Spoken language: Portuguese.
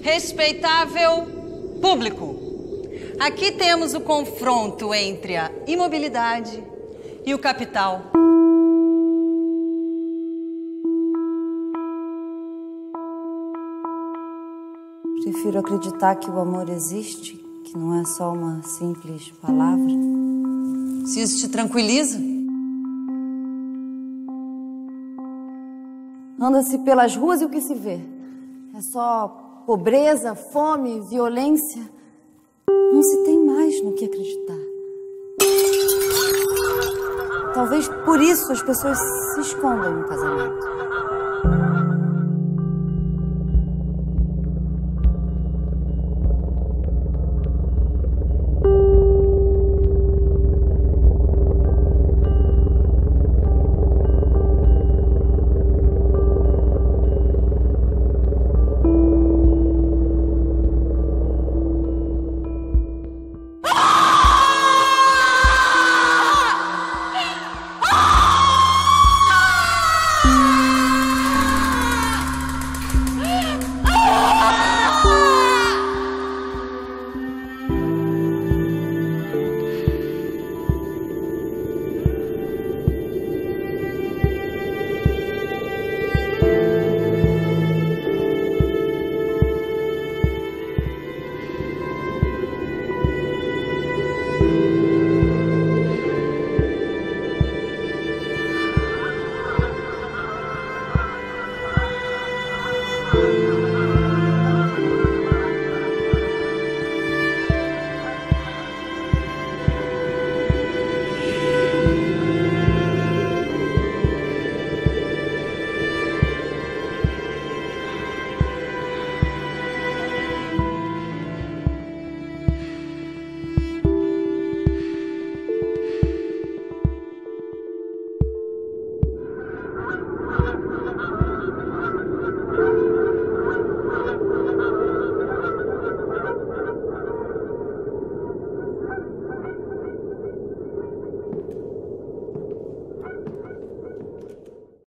Respeitável público, aqui temos o confronto entre a imobilidade e o capital. Prefiro acreditar que o amor existe, que não é só uma simples palavra. Se isso te tranquiliza, Anda-se pelas ruas e o que se vê? É só pobreza, fome, violência. Não se tem mais no que acreditar. Talvez por isso as pessoas se escondam no casamento.